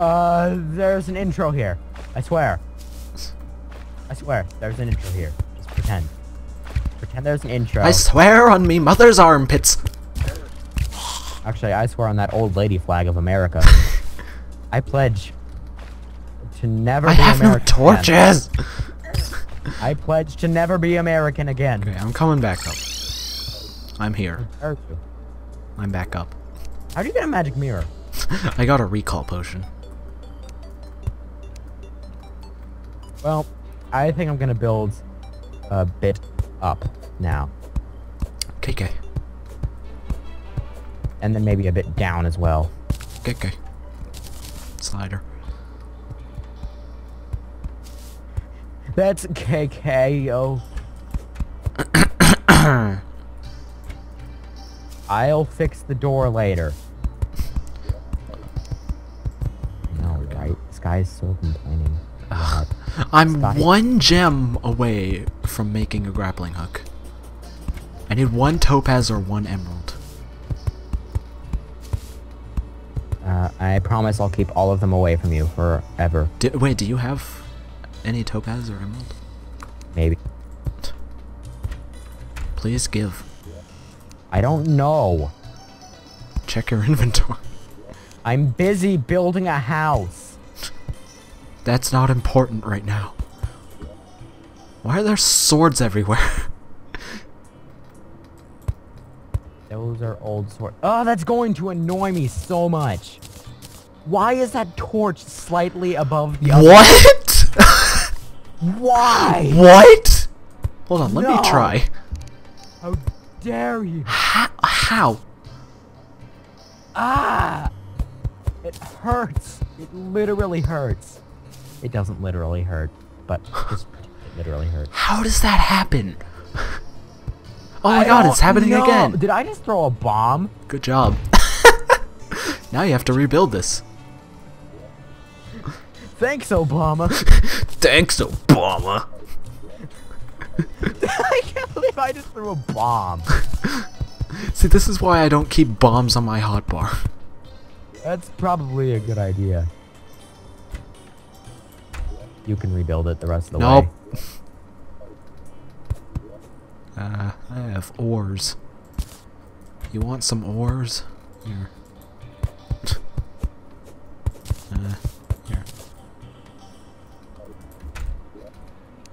Uh, there's an intro here. I swear. I swear, there's an intro here. Just pretend. Pretend there's an intro. I swear on me mother's armpits. Actually, I swear on that old lady flag of America. I pledge to never I be have no American again. torches. I pledge to never be American again. Okay, I'm coming back up. I'm here. Where are you? I'm back up. How do you get a magic mirror? I got a recall potion. Well, I think I'm gonna build a bit up now, KK. and then maybe a bit down as well. KK. Slider. That's KK, yo. I'll fix the door later. No, right? This guy's still complaining. I'm one gem away from making a grappling hook. I need one topaz or one emerald. Uh, I promise I'll keep all of them away from you forever. Di wait, do you have any topaz or emerald? Maybe. Please give. I don't know. Check your inventory. I'm busy building a house. That's not important right now. Why are there swords everywhere? Those are old swords. Oh, that's going to annoy me so much. Why is that torch slightly above the other? what? Why? what? Hold on, let No. me try. How dare you? How? How? Ah! It hurts. It literally hurts. It doesn't literally hurt, but it literally hurts. How does that happen? Oh my I god, it's happening know. again. Did I just throw a bomb? Good job. now you have to rebuild this. Thanks, Obama. Thanks, Obama. I can't believe I just threw a bomb. See, this is why I don't keep bombs on my hotbar. That's probably a good idea. You can rebuild it the rest of the Nope. way. Uh, I have ores. You want some ores? Here. uh, here.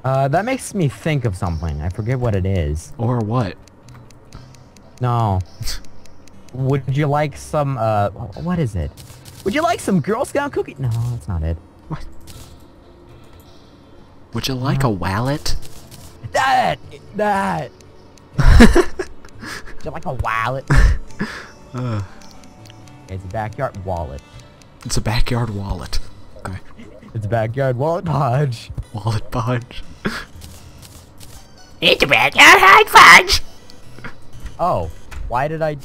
Uh, that makes me think of something. I forget what it is. Or what? No. Would you like some, uh, what is it? Would you like some Girl Scout cookie? No, that's not it. Would you like a wallet? That! That! Would you like a wallet? Uh, It's a backyard wallet. it's a backyard wallet. Okay. It's a backyard wallet podge. Wallet podge. It's a backyard hide fudge. Oh, why did I...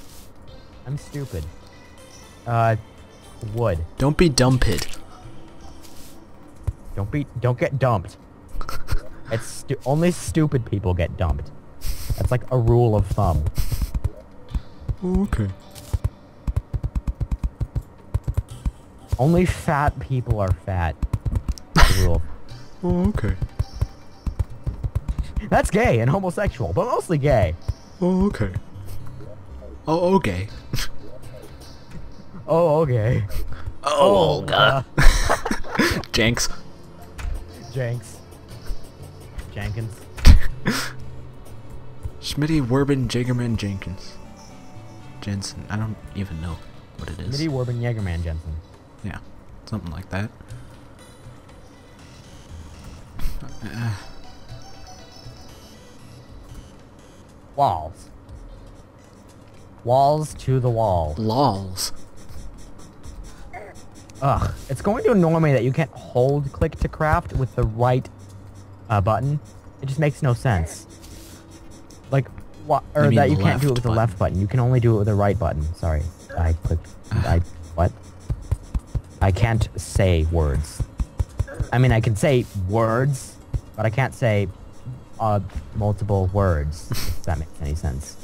I'm stupid. Uh, wood. Don't be dumped. Don't be, don't get dumped. It's stu- only stupid people get dumped. That's like a rule of thumb. Okay. Only fat people are fat. The rule. Oh, okay. That's gay and homosexual, but mostly gay. Oh, okay. Oh, okay. Oh, okay. Oh, uh, Jenks. Jenks. Jenkins. Schmitty Werbin Jagerman Jenkins. Jensen. I don't even know what it is. Mitty Warben Jägerman Jensen. Yeah, something like that. Uh, Walls. Walls to the wall. lols. Ugh. It's going to annoy me that you can't hold click to craft with the right uh, button. It just makes no sense. Like, what? Or mean that you can't do it with the left button. You can only do it with the right button. Sorry. I clicked. I. What? I can't say words. I mean, I can say words, but I can't say uh, multiple words, if that makes any sense.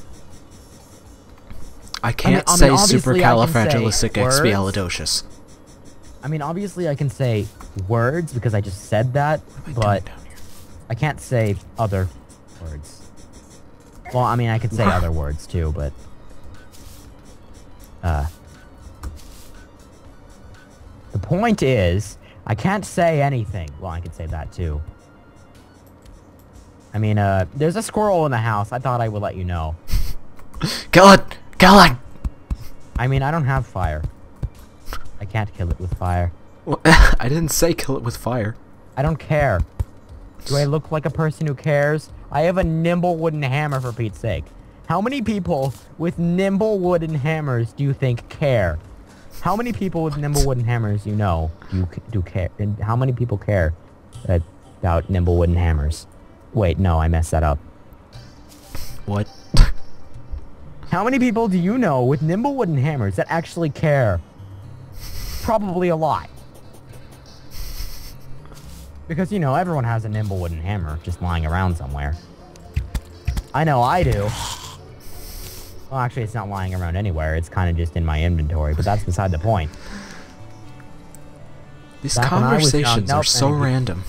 I can't I mean, say I say supercalifragilisticexpialidocious. I mean, obviously I can say words because I just said that, but? I can't say other words. Well, I mean, I could say other words too, but uh, the point is, I can't say anything. Well, I could say that too. I mean, uh, there's a squirrel in the house. I thought I would let you know. Kill it! Kill it! I mean, I don't have fire. I can't kill it with fire. Well, I didn't say kill it with fire. I don't care. Do I look like a person who cares? I have a nimble wooden hammer for Pete's sake. How many people with nimble wooden hammers do you think care? How many people with nimble wooden hammers you know do you do care? And how many people care about nimble wooden hammers? Wait, no, I messed that up. What? How many people do you know with nimble wooden hammers that actually care? Probably a lot. Because, you know, everyone has a nimble wooden hammer just lying around somewhere. I know I do. Well, actually, it's not lying around anywhere. It's kind of just in my inventory, but that's beside the point. These Back was young- conversations are nope, so random.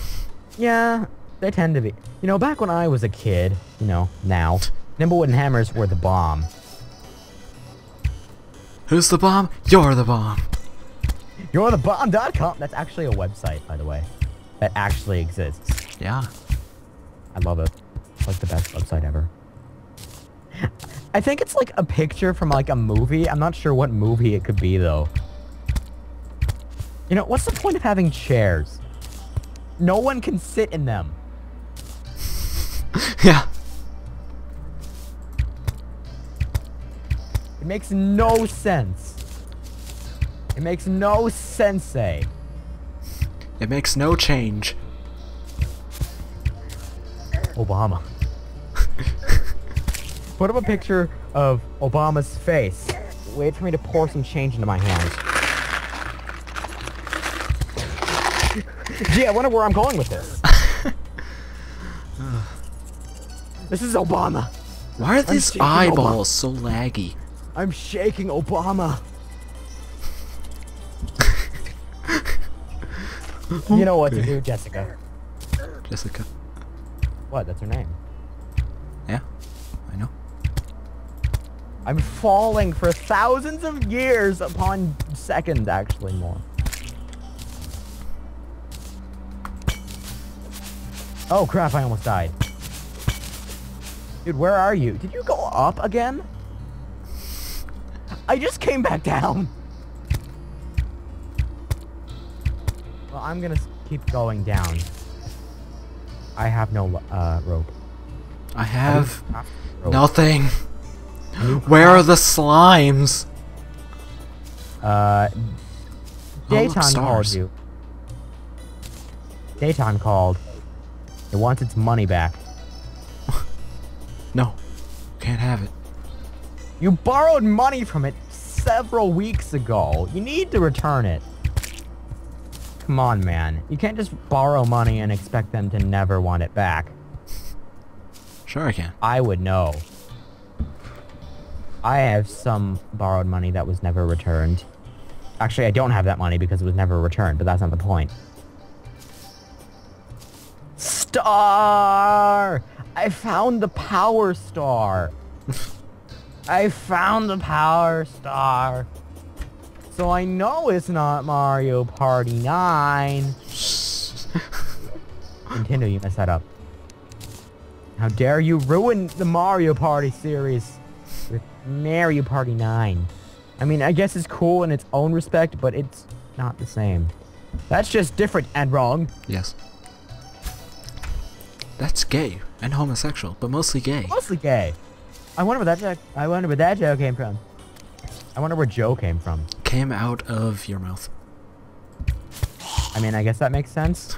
Yeah, they tend to be. You know, back when I was a kid, you know, now, nimble wooden hammers were the bomb. Who's the bomb? You're the bomb. You're the bomb.com. That's actually a website, by the way. That actually exists. Yeah. I love it. It's like the best website ever. I think it's like a picture from like a movie. I'm not sure what movie it could be though. You know, what's the point of having chairs? No one can sit in them. yeah. It makes no sense. It makes no sense. Eh? It makes no change. Obama. Put up a picture of Obama's face. Wait for me to pour some change into my hands. Gee, I wonder where I'm going with this. this is Obama. Why are these Obama. eyeballs so laggy? I'm shaking Obama. you know what to do, Jessica. Jessica. What? That's her name. Yeah. I know. I'm falling for thousands of years upon seconds, actually more. Oh crap, I almost died. Dude, where are you? Did you go up again? I just came back down. I'm gonna keep going down. I have no uh, rope. I have Rope. nothing. Where are the slimes? Uh, Oh, Dayton called you. Dayton called. It wants its money back. No. Can't have it. You borrowed money from it several weeks ago. You need to return it. Come on, man. You can't just borrow money and expect them to never want it back. Sure I can. I would know. I have some borrowed money that was never returned. Actually, I don't have that money because it was never returned, but that's not the point. Star! I found the power star. I found the power star. So I know it's not Mario Party 9. Nintendo, you messed that up. How dare you ruin the Mario Party series with Mario Party 9. I mean, I guess it's cool in its own respect, but it's not the same. That's just different and wrong. Yes. That's gay and homosexual, but mostly gay. Mostly gay. I wonder where that joke, I wonder where that joke came from. I wonder where Joe came from. Came out of your mouth. I mean, I guess that makes sense.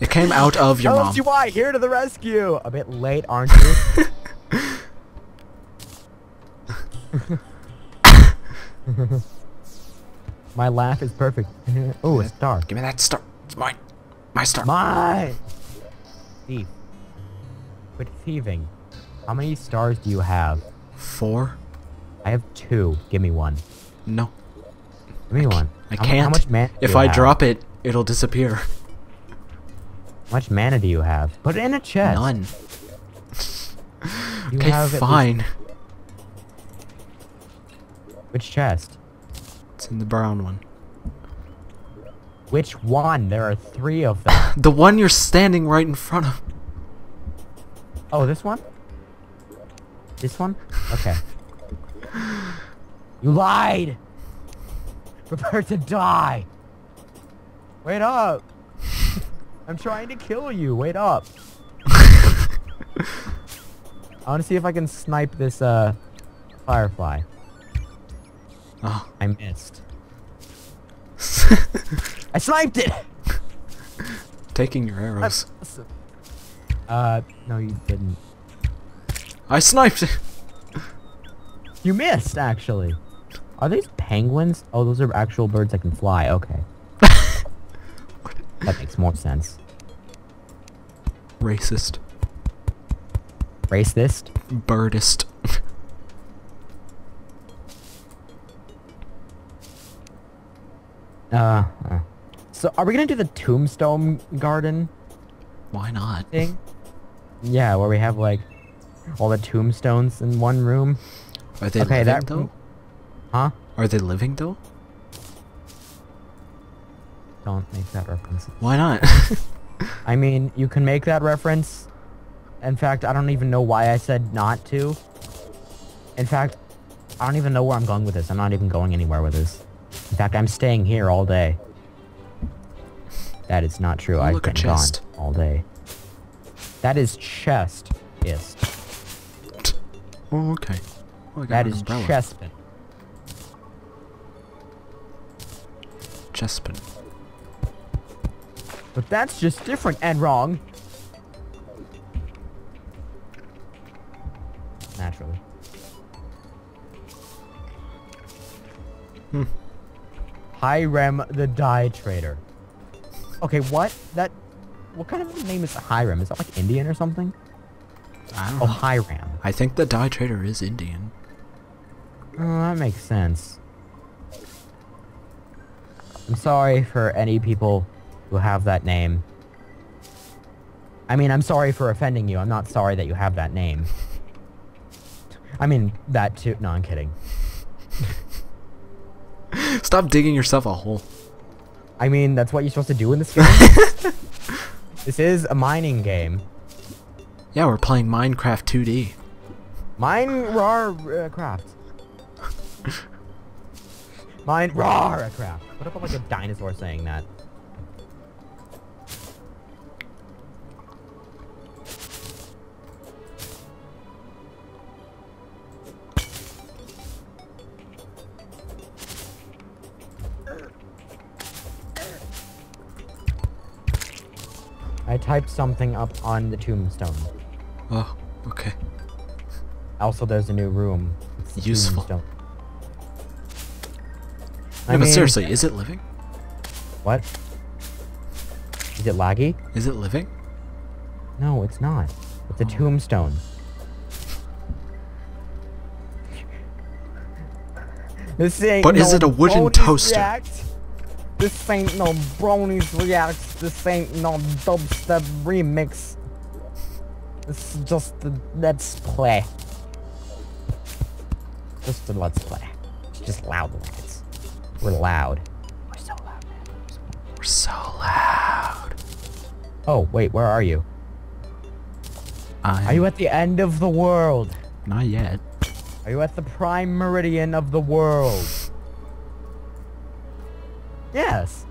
It came out of your mom. LFGY, here to the rescue! A bit late, aren't you? My laugh is perfect. oh, a star. Give me that star. It's mine. My star. Mine! Thief. Quit thieving. How many stars do you have? Four? I have two. Give me one. No. Give me one. I How mu- how can't. much mana if I have? drop it, it'll disappear. How much mana do you have? Put it in a chest. None. You okay, have at least- fine. Which chest? It's in the brown one. Which one? There are three of them. The one you're standing right in front of. oh, this one? This one? Okay. you lied! Prepare to die! Wait up! I'm trying to kill you. Wait up. I want to see if I can snipe this uh firefly. Oh. I missed. I sniped it. Taking your arrows. Uh, no, you didn't. I sniped it. You missed, actually. Are these penguins? Oh, those are actual birds that can fly. Okay. that makes more sense. Racist. Racist? Birdist. Uh, uh. So, are we gonna do the tombstone garden Why not? thing? Yeah, where we have, like, all the tombstones in one room. Are they Okay, living that- though? Huh? Are they living though? Don't make that reference. Why not? I mean, you can make that reference. In fact, I don't even know why I said not to. In fact, I don't even know where I'm going with this. I'm not even going anywhere with this. In fact, I'm staying here all day. That is not true. Oh, I've been gone chest. all day. That is chest. Yes. oh, okay. I got That is umbrella. Chestman. But that's just different and wrong. Naturally. Hmm. Hiram the Dye Trader. Okay, what? That... What kind of name is Hiram? Is that like Indian or something? I don't Oh, know. Hiram. I think the dye trader is Indian. Oh, that makes sense. I'm sorry for any people who have that name. I mean, I'm sorry for offending you. I'm not sorry that you have that name. I mean, that too. No, I'm kidding. Stop digging yourself a hole. I mean, that's what you're supposed to do in this game. this is a mining game. Yeah, we're playing Minecraft 2D. Mine rar uh, craft. Mine rar craft. What about like a dinosaur saying that? I typed something up on the tombstone. Oh, okay. Also, there's a new room. It's the Tombstone. Yeah, but seriously, is it living? What? Is it laggy? Is it living? No, it's not. It's a Oh. tombstone. This ain't But is no it a wooden toaster? React. This ain't no bronies reacts. This ain't no dubstep remix. This is just the let's play. Just the let's play. Just Loud Lads. We're loud. We're so loud. We're so loud. Oh wait, where are you? I'm Are you at the end of the world? not yet. Are you at the prime meridian of the world? Yes.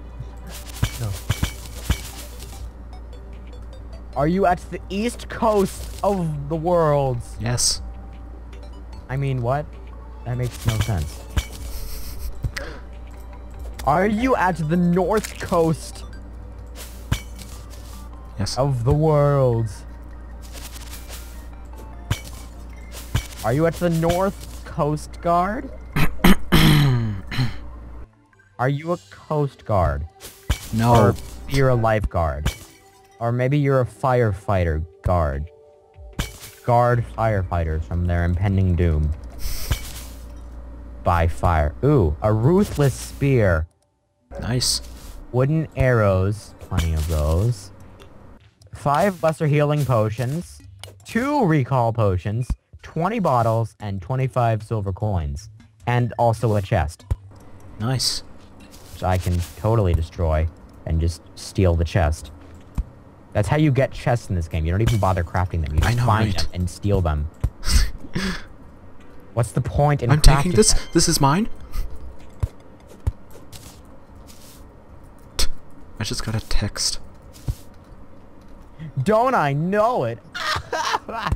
No. Are you at the east coast of the world? Yes. I mean, what? That makes no sense. Are you at the north coast Yes. of the world? Are you at the North Coast Guard? Are you a Coast Guard? no. Or you're a lifeguard? Or maybe you're a firefighter guard. Guard firefighters from their impending doom. By fire. Ooh, a ruthless spear. Nice. Wooden arrows, plenty of those. Five lesser healing potions, two recall potions, 20 bottles, and 25 silver coins. And also a chest, Nice. which I can totally destroy and just steal the chest. That's how you get chests in this game. You don't even bother crafting them. You just know, find right? them and steal them. What's the point in I'm taking this. them? This is mine. I just got a text. Don't I know it? I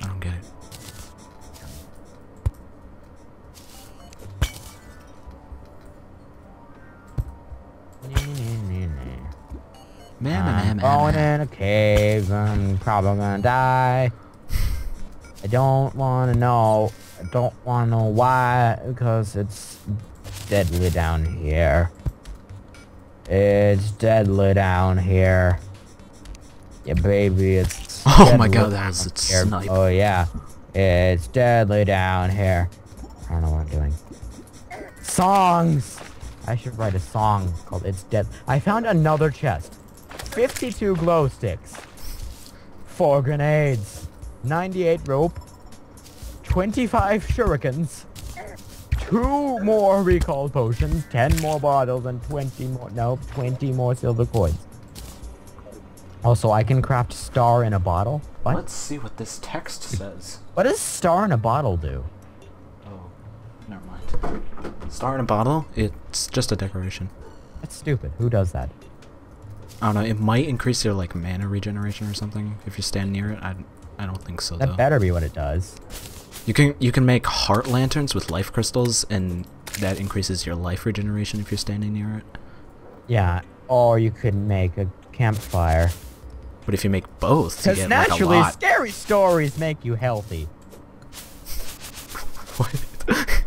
don't get it. Man, I'm going in a cave. I'm probably gonna die. I don't want to know. I don't want to know why, because it's deadly down here. It's deadly down here. Yeah, baby, it's. Oh my God, that's a here. snipe. Oh yeah, it's deadly down here. I don't know what I'm doing. Songs. I should write a song called "It's Dead." I found another chest. 52 glow sticks. 4 grenades. 98 rope. 25 shurikens. 2 more recall potions. 10 more bottles and 20 more. No, 20 more silver coins. Also, I can craft star in a bottle. What? Let's see what this text says. What does star in a bottle do? Oh, never mind. Star in a bottle? It's just a decoration. That's stupid. Who does that? I don't know. It might increase your like mana regeneration or something if you stand near it. I, I don't think so That though. better be what it does. You can you can make heart lanterns with life crystals, and that increases your life regeneration if you're standing near it. Yeah, or you could make a campfire. But if you make both, Because like naturally, lot. scary stories make you healthy. What?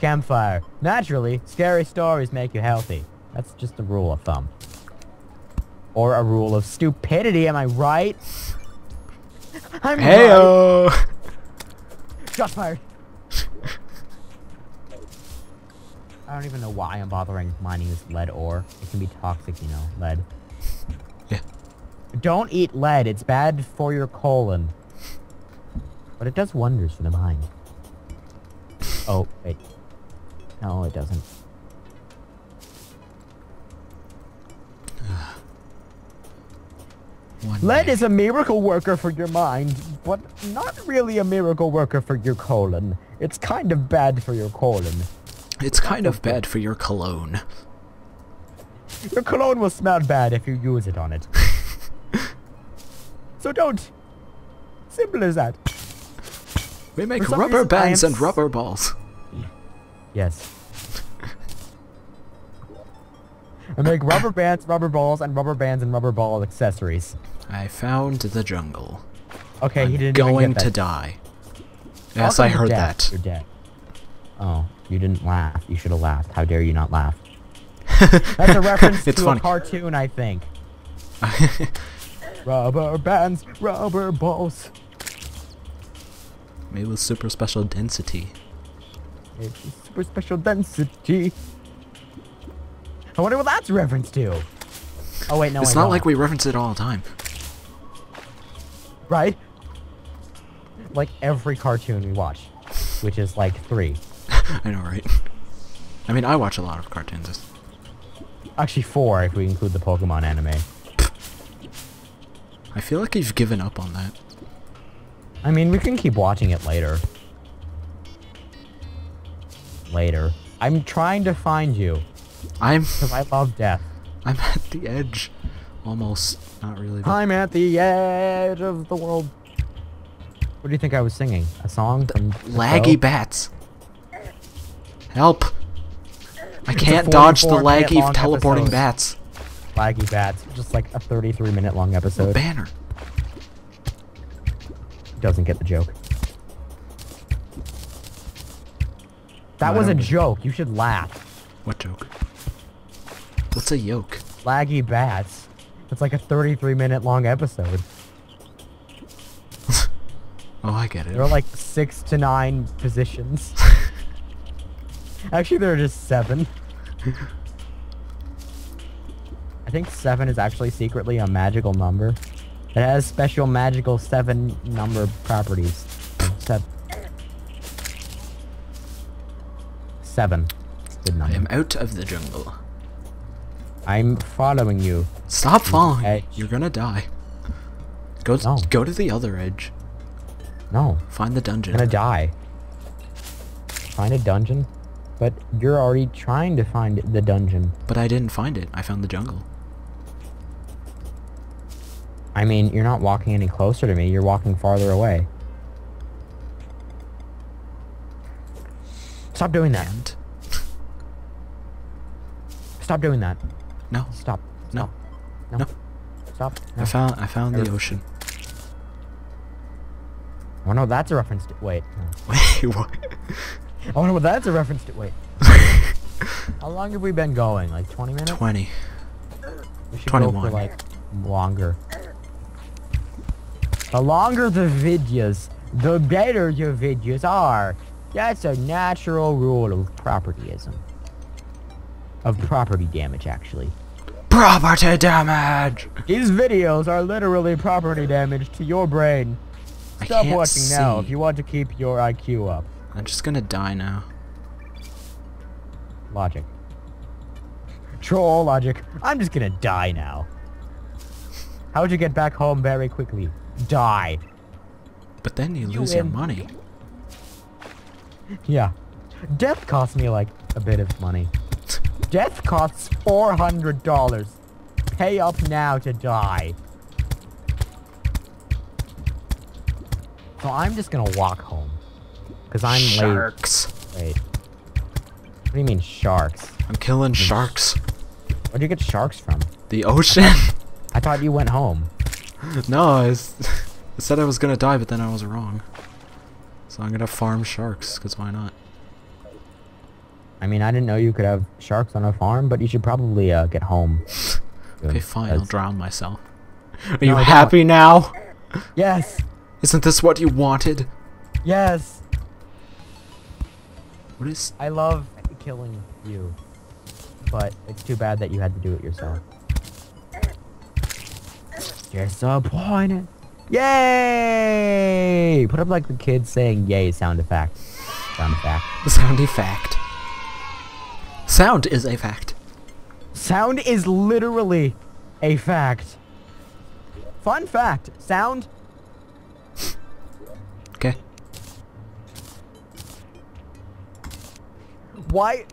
Campfire. Naturally, scary stories make you healthy. That's just a rule of thumb. Or a rule of stupidity, am I right? I'm right. Heyo! Shots fired. I don't even know why I'm bothering mining this lead ore. It can be toxic, you know, lead. Yeah. Don't eat lead, it's bad for your colon. But it does wonders for the mind. Oh, wait. No, it doesn't. One Lead is a miracle worker for your mind, but not really a miracle worker for your colon. It's kind of bad for your colon. It's kind of bad for your cologne. Your cologne will smell bad if you use it on it. so don't. Simple as that. We make rubber reason, bands and rubber balls. Yes. I make rubber bands, rubber balls, and rubber bands and rubber ball accessories. I found the jungle. Okay, I'm he didn't going to die. Yes, Welcome I heard that. You're dead. Oh, you didn't laugh. You should have laughed. How dare you not laugh? That's a reference to funny. a cartoon, I think. Rubber bands, rubber balls. Maybe with super special density. It's super special density. I wonder what that's reference to. Oh wait, no, it's I not don't. like we reference it all the time. right? Like every cartoon we watch, which is like three. I know, right? I mean, I watch a lot of cartoons. Actually, four if we include the Pokemon anime. I feel like you've given up on that. I mean, we can keep watching it later. Later. I'm trying to find you, I'm because I love death. I'm at the edge. Almost. Not really. but- I'm at the edge of the world. What do you think I was singing? A song from the Laggy show? bats. Help! I can't dodge the laggy teleporting episode. bats. Laggy Bats. Just like a 33 minute long episode. banner. Doesn't get the joke. That No, was a don't get it. joke. You should laugh. What joke? What's a yoke? Laggy Bats. It's like a 33 minute long episode. Oh, I get it. There are like six to nine positions. Actually, there are just seven. I think seven is actually secretly a magical number. It has special magical seven number properties. Seven. Seven. Good I am out of the jungle. I'm following you. Stop following edge. You're gonna die. Go No. go to the other edge. No, Find the I'm dungeon. gonna die. Find a dungeon? But you're already trying to find the dungeon. But I didn't find it. I found the jungle. I mean, you're not walking any closer to me, you're walking farther away. Stop doing that. And Stop doing that. No, Stop. No. No. No. Stop. I found I found the ocean. Oh no, that's a reference to. Wait. No. Wait, what? Oh no, that's a reference to. Wait. How long have we been going? Like 20 minutes? Twenty. We should go 21. for like longer. The longer the videos, the better your videos are. That's a natural rule of propertyism. Of property damage, actually. Property damage. These videos are literally property damage to your brain. I Stop can't watching now if you want to keep your IQ up. I'm just gonna die now. Logic. Troll logic. I'm just gonna die now. How would you get back home very quickly? Die. But then you You lose your money. Yeah. Death costs me like a bit of money. Death costs four hundred dollars. Pay up now to die. So I'm just gonna walk home. Cause I'm Sharks. late. Wait. What do you mean sharks? I'm killing sharks. Where'd you get sharks from? The ocean? I thought you went home. no, I said I was gonna die, but then I was wrong. So I'm gonna farm sharks, because why not? I mean, I didn't know you could have sharks on a farm, but you should probably uh, get home. Okay, fine, I'll drown myself. Are No, you happy now? Yes! Isn't this what you wanted? Yes! What is... I love killing you. But it's too bad that you had to do it yourself. Disappointed. Yay! Put up like the kids saying yay sound effect. Sound effect. Sound effect. Sound is a fact. Sound is literally a fact. Fun fact. Sound Okay. Why?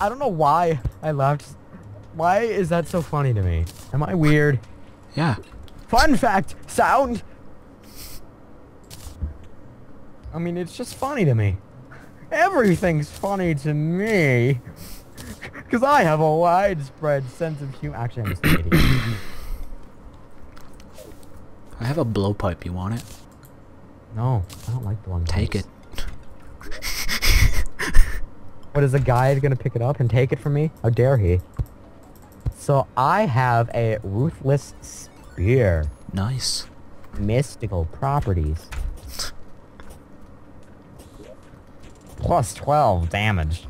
I don't know why I laughed. Why is that so funny to me? Am I weird? Yeah. Fun fact, sound. I mean, it's just funny to me. Everything's funny to me. Because I have a widespread sense of humor. Actually, I'm just an idiot. I have a blowpipe, you want it? No, I don't like the one. Take it. What is the guy gonna pick it up and take it from me? How dare he? So I have a ruthless spear. Nice. mystical properties. Plus 12 damage.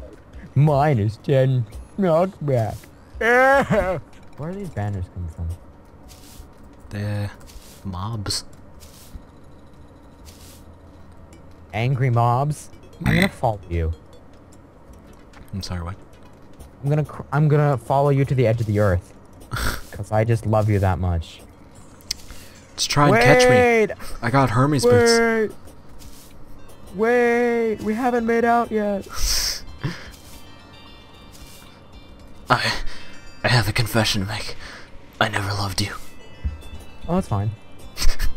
Minus 10 knockback. Where do these banners come from? The mobs. Angry mobs? I'm gonna follow you. I'm sorry, what? I'm gonna cr- I'm gonna follow you to the edge of the earth. Cause I just love you that much. Just try and catch me. Wait! I got Hermes boots. Wait! Wait! We haven't made out yet. have a confession to make. I never loved you. Oh, that's fine.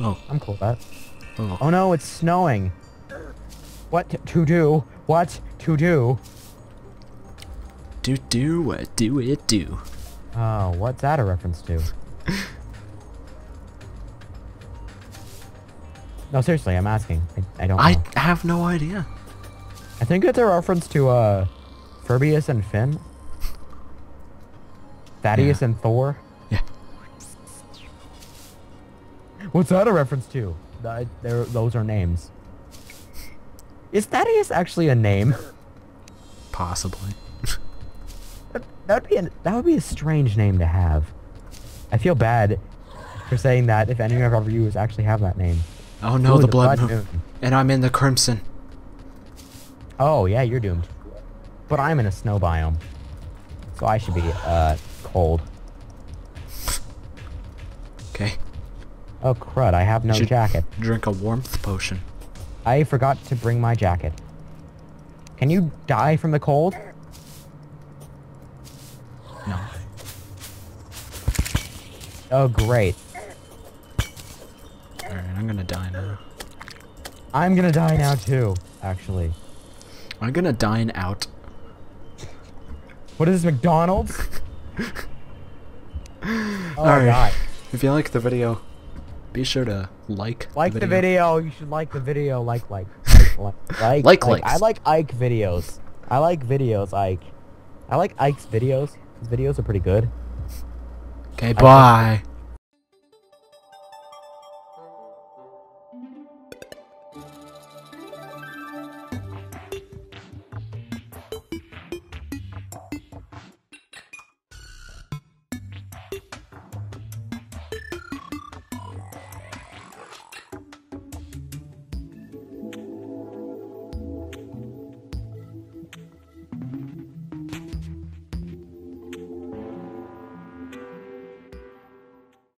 Oh, I'm cool with that. oh. Oh no, it's snowing. What to do? What to do? Do do what do it do? Oh, what's that a reference to? no, seriously, I'm asking. I, I don't know. I have no idea. I think it's a reference to uh, Furbius and Finn. Thaddeus Yeah. and Thor. Yeah. What's that a reference to? Those are names. Is Thaddeus actually a name? Possibly. That that would be an, that would be a strange name to have. I feel bad for saying that if any of our viewers actually have that name. Oh no, Ooh, the blood moon. moon. And I'm in the crimson. Oh yeah, you're doomed. But I'm in a snow biome, so I should be uh cold. Okay. Oh crud! I have no should- jacket. Drink a warmth potion. I forgot to bring my jacket. Can you die from the cold? No. Oh great! Alright, I'm gonna die now. I'm gonna die now too. Actually, I'm gonna dine out. what is this McDonald's? oh Alright. god! If you like the video, be sure to like, Like the video. You should like the video. Like like like like Like like. I like Ike videos. I like videos. Ike. I like Ike's videos. His videos are pretty good. Okay, bye.